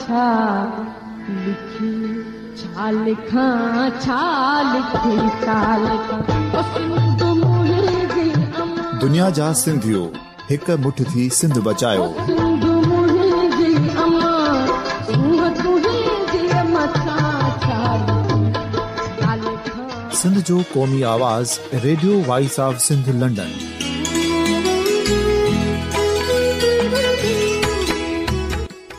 छा लिखी छा लिखां छा लिखी छा लिखां। ओ सिंध मुंहिंजी अमां। दुनिया जा सिंधियो हिक मुठ थी सिंध बचायो। सिंध जो क़ौमी आवाज़ radio voice of Sindh London.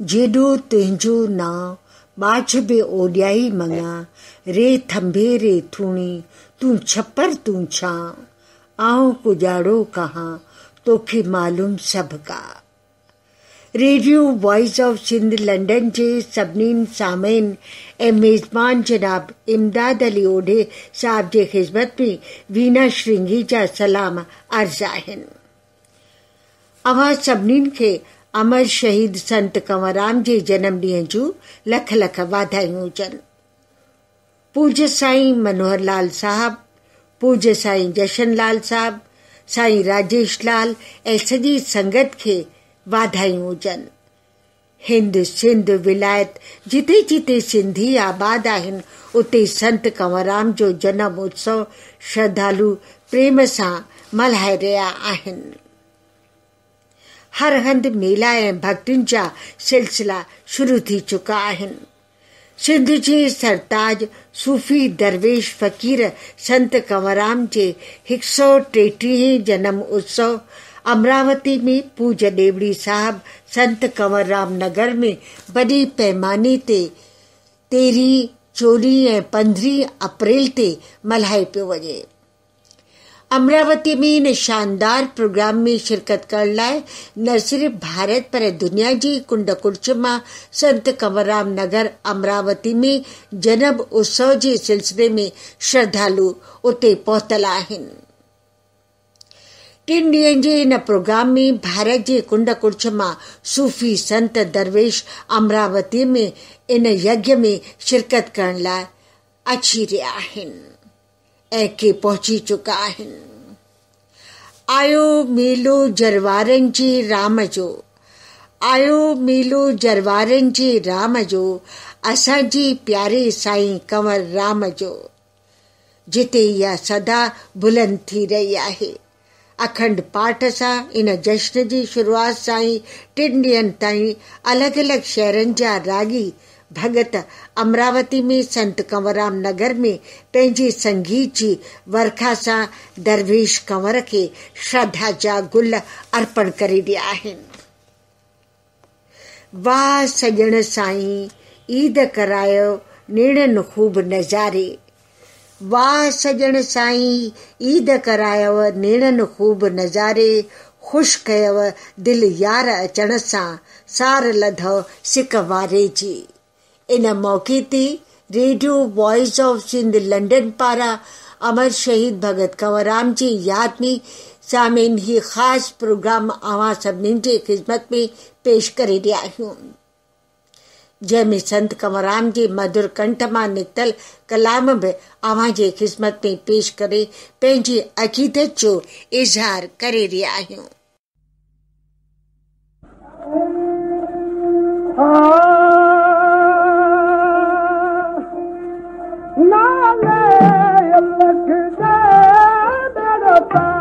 जेॾो तुंहिंजो नाम बाझ बि ओॾियाई मङा रे थंभे रे थूणी, तूं छपर तूं छा। आऊँ कुॼाड़ो कहाँ, तोखे मालूम सभु का। Radio voice of Sindh London जे सभिनीनि सामईन ऐं मेज़बान जनाब इमदाद अली ओढे साहब जे ख़िदमत में वीना श्रृंगी जा सलाम अर्ज़ आहिनि। अवां सभिनीनि खे अमर शहीद संत कंवरराम जे जनम ॾींहं जूं लख लख वाधायूं हुजनि पूज्य साईं मनोहर लाल साहब, पूज्य साईं जशन लाल साहब, साईं राजेश लाल ऐं सॼी संगत खे वाधायूं हुजनि हिंद सिंध विलायत जिते जिते सिंधी आबाद आहिनि, उते संत कंवरराम जो जनम उत्सव श्रद्धालु प्रेम सां मल्हाए रहिया आहिनि। हर हंधि मेला ऐं भक्तियुनि जा सिलसिला शुरू थी चुका आहिनि सिंध जे सरताज, सूफ़ी दरवेश फ़क़ीर, संत कंवरराम जे हिकु सौ टेटीह जनम उत्सव, अमरावती में पूज देवड़ी साहब, संत कंवरराम नगर में वॾी पैमाने ते तेरहीं चोॾहीं ऐं पंद्रहीं अप्रैल ते मल्हाए पियो वञे। अमरावती में इन शानदार प्रोग्राम में शिरकत कर लाइ न सिर्फ़ भारत पर दुनिया जी, कुंड कुर्च माँ संत कंवरराम नगर, अमरावती में जनम उत्सव जे सिलसिले में श्रद्धालु उते पहुतल टिनि ॾींहंनि जे इन प्रोग्राम में भारत जे, कुंड कुर्च माँ सूफ़ी संत दरवेश अमरावती में इन यज्ञ में शिरकत करण लाइ अची रहिया आहिनि। ऐं के पहुची चुका आहिनि आयो मेलो जरवारनि जे राम जो आयो मेलो जरवारनि जे राम जो असांजे प्यारे साईं कंवर राम जो जिते इहा सदा बुलंद थी रही आहे। अखंड पाठ सां, इन जश्न जी शुरुआत सां ई टिनि ॾींहंनि ताईं अलॻि अलॻि शहरनि जा रागी भगत अमरावती में संत कंवरराम नगर में पंहिंजे संगीत जी वर्खा सां दरवेश कंवर खे श्रद्धा जा गुल अर्पण करे ॾिया आहिनि वाह सॼण साईं, ईद करायो, नेणनि ख़ूब नज़ारे। वाह सॼण साईं, ईद करायव नेणनि ख़ूब नज़ारे। ख़ुशि कयव दिलि यार अचण सां, सार लधव सिक वारे जी। इन मौक़े radio voice of Sindh London पारां अमर शहीद भगत कंवरराम जी यादि में सामिन ही ख़ासि प्रोग्राम अवां सभिनीनि जे ख़िदमत में पेश करे रहिया आहियूं। जंहिंमें संत कंवरराम जे मधुर कंठ माँ निकितल कलाम बि अव्हां जे ख़िदमत में पेश करे अक़ीदत जो इज़हार करे रहिया आहियूं। Papa.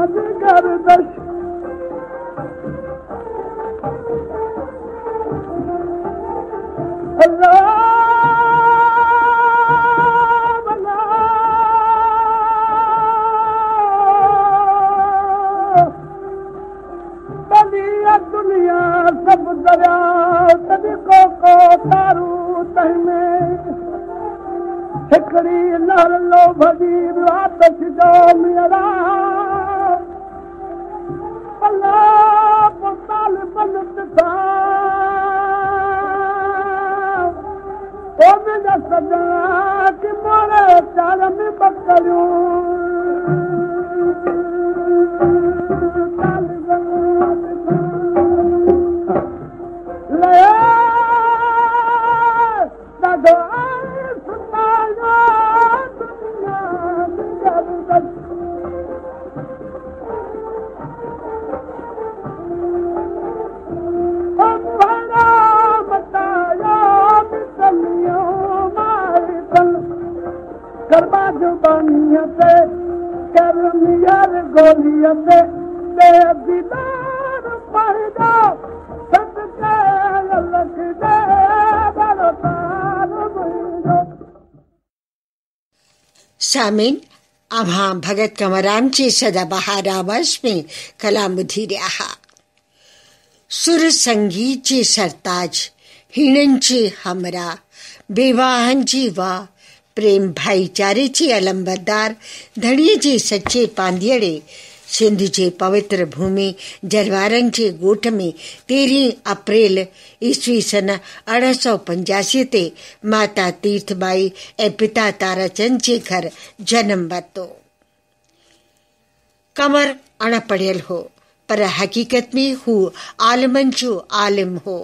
i think i did kardeş में पकड़ियूं सामिन अव्हां भगत कंवराम जी सदाबहार आवाज़ में कला ॿुधी रहा सुर संगीत जे सरताज हिणन जे हमरा बेवाहन जी वाह प्रेम भाईचारे जी अलमबरदार धड़ीअ जे सच्चे पांधीअड़े सिंध जे पवित्र भूमि जरवारनि जे ॻोठ में तेरहीं अप्रैल ईस्वी सन अरिड़हं सौ पंजासी ते माता तीर्थबाई ऐं पिता ताराचंद जे घर जनम वरितो कंवर अणपढ़ियल हो, पर हक़ीक़त में हू आलमनि जो आलिम हो।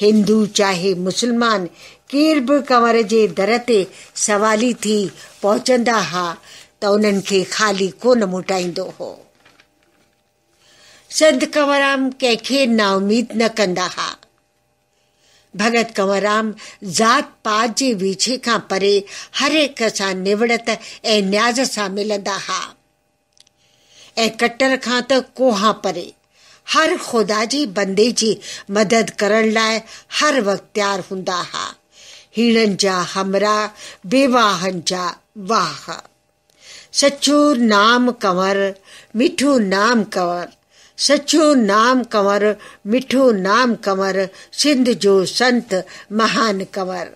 हिंदू चाहे मुस्लमान केर बि कंवर जे दर ते सवाली थी पहुचंदा हुआ त उन्हनि खे ख़ाली कोन मोटाईंदो हो। संत कंवराम कंहिंखे नाउमीद न कंदा हुआ भगत कंवराम ज़ात पात जे विछे खां परे हर हिक सां निवड़त ऐं न्याज़ सां मिलंदा हुआ ऐं कटर खां त कोहा परे, हर ख़ुदा जी बंदे जी मदद करण लाइ हर वक़्तु तयारु हूंदा हुआ हीणनि जा हमरा, बेवाहनि जा वाह। सचो नाम कंवर, मिठो नाम कंवर सचो नाम कंवर मिठो नाम कंवर सिंध जो संत, महान कंवर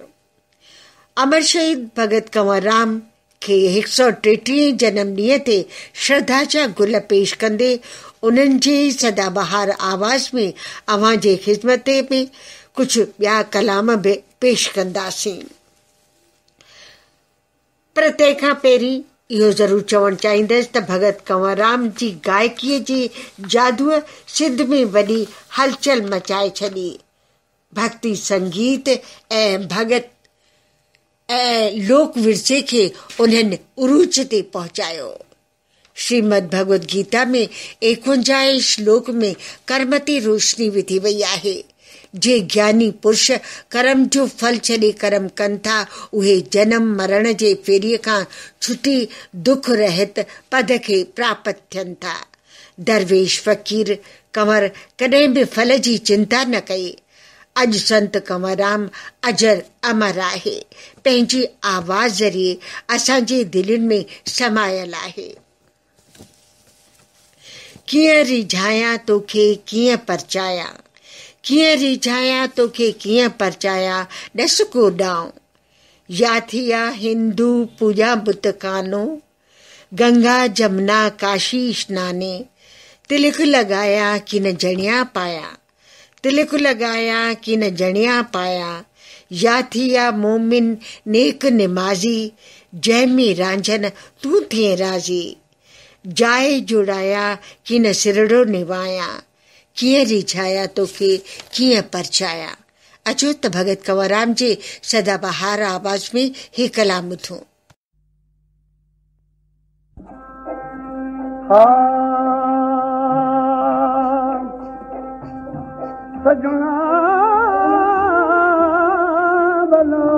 अमर शहीद भगत कंवर राम खे हिकु सौ टेटीह जनम ॾींहं ते श्रद्धा जा गुल पेश कंदे। उन्हनि जे सदाबहार आवाज़ में अव्हां जे ख़िदमत में कुझु ॿिया कलाम बि पेश कंदासीं। पर तंहिंखां पहिरीं इहो ज़रूरु चवणु चाहींदसि त भगत कंवरराम जी गायकीअ जे जादूअ सिंध में वॾी हलचल मचाए छॾी। भक्ति संगीत ऐं भगत ऐं लोक विरसे खे उन्हनि उरूज ते पहुचायो। श्रीमद भगवत गीता में एकवंजाह श्लोक में कर्म ते रोशनी विधी वई आहे। जे ज्ञानी पुरुष कर्म जो फल छॾे कर्म कनि था, उहे जनम मरण जे फेरीअ खां छुटी दुख रहित पद खे प्राप्त थियनि था। दरवेश फ़कीर कंवर कॾहिं बि फल जी चिंता न कई। अॼु संत कंवरराम अजर अमर आहे। पंहिंजी आवाज़ ज़रिए असांजे दिलनि में समायल आहे। कीअं रिझायां तोखे, कीअं परचाया? कीअं रिझायां, तोखे कीअं परचाया? ॾस को ॾांव या थी आहे हिंदू पूजा बुत कानो। गंगा, जमुना, काशी स्नाने। तिलक लॻाया की न जणिया पाया। तिलक लॻाया की न जणिया पाया। या थी आहे मोमिन, नेक निमाज़ी। जंहिंमें रांझन, तूं थिए राज़ी। जाए जुड़ाया की न सिरड़ो निवाया। कीअं रिझाया तोखे कीअं परचाया अचो त भगत कंवरराम जे सदाबहार आवाज़ में ही कलाम ॿुधूं सजना बनो।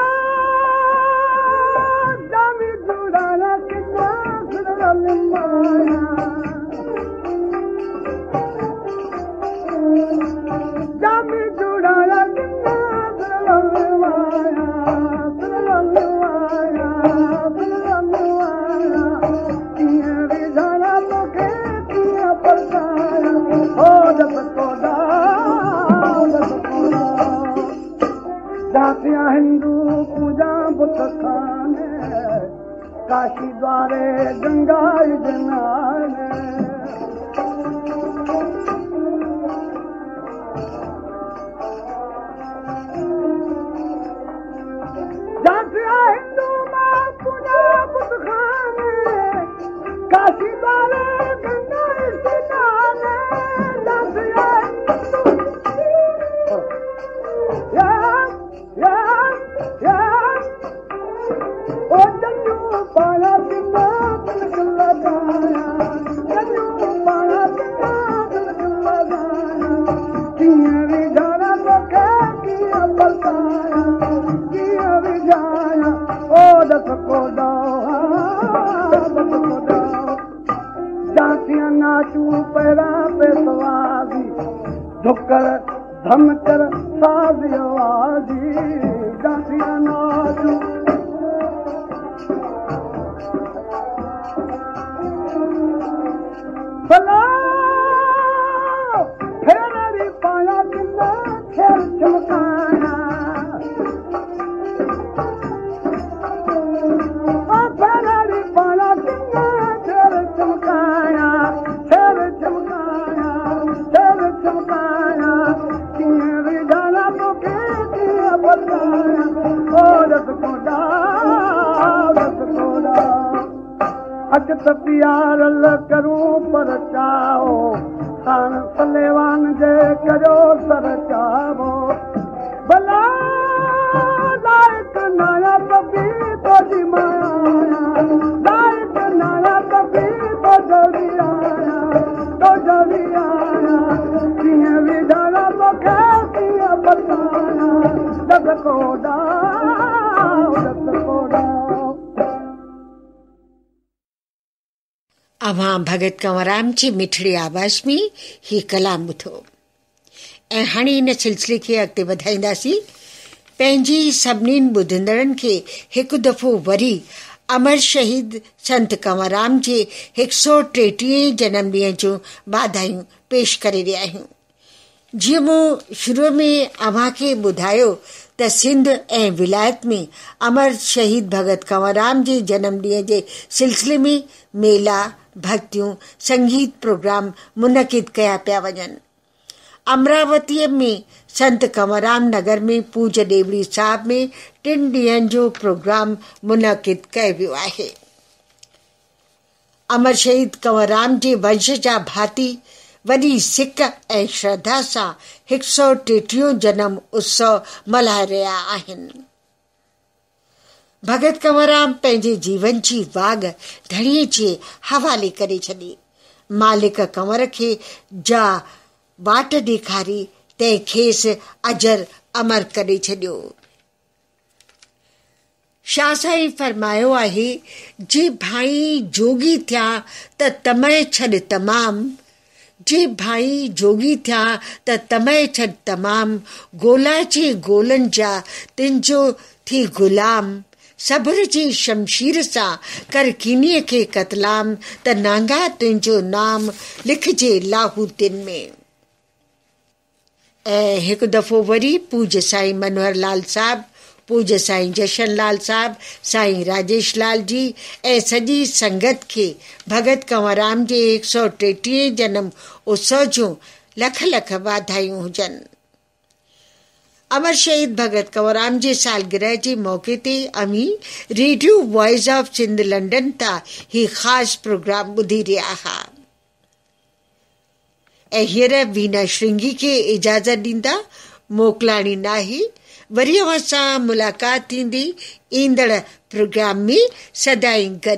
हिंदू पूजा खाने काशी द्वारे गंगा जनाने कर धम कर साज आवाजी दसियन sacar अवां भगत कंवराम जी मिठड़ी आवाज़ में, ही कलाम ॿुधो ऐं हाणे इन सिलसिले खे अॻिते वधाईंदासीं। पंहिंजी सभिनीनि ॿुधंदड़नि खे हिकु दफ़ो वरी अमर शहीद संत कंवराम जे हिकु सौ टेटीह जनम ॾींहं जूं वाधायूं पेश करे रहिया आहियूं। जीअं मूं शुरूअ में अव्हां खे ॿुधायो त सिंध ऐं विलायत में अमर शहीद भगत कंवरराम जे जनम ॾींहं जे सिलसिले में मेला भक्तियूं, संगीत प्रोग्राम मुनक़िद कया पिया वञनि। अमरावतीअ में संत कंवरराम नगर में पूज देवड़ी साहिब में टिनि ॾींहंनि जो प्रोग्राम मुनक़िद कयो आहे। अमर शहीद कंवरराम जे वंश जा भाती, वॾी सिक ऐं श्रद्धा सां हिकु सौ टेटीहो जनम उत्सव मल्हाए रहिया आहिनि। भगत कंवरराम पंहिंजे जीवन जी वाग धणीअ जे हवाले करे छॾी मालिक कंवर खे जा वाट ॾेखारी तंहिं खेसि अजर अमर करे छॾियो शाह साईं फरमायो आहे जे भाई जोगी थिया त तमय छॾ तमाम जे भाई जोगी थिया त तमय छॾ तमाम गोला जे गोलनि जा तिनजो थी गुलाम सब्र जी शमशीर सा, कर कीनीअ खे कतलाम, त नांगा तुंहिंजो नाम, लिखजे लाहूतिन में। ऐं, हिकु दफ़ो वरी पूज साईं मनोहर लाल साहब, पूज साईं जशन लाल साहब, साईं राजेश लाल जी, ऐं सॼी संगत खे भगत कंवरराम जे हिकु सौ टेटीह जनम उत्सव जूं लख लख वाधायूं हुजनि। अमर शहीद भगत कंवरराम जे सालगिरह जे मौक़े ते अमी radio voice of Sindh London तां ही ख़ासि प्रोग्राम ॿुधी रहिया हुआ ऐं हींअर श्रृंगी खे इजाज़त ॾींदा, मोकिलाणी नाहे, वरी अव्हां मुलाक़ात थींदी ईंदड़ प्रोग्राम में सदाई गॾु।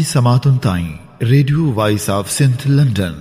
जी समातुनि ताईं radio voice of Sindh London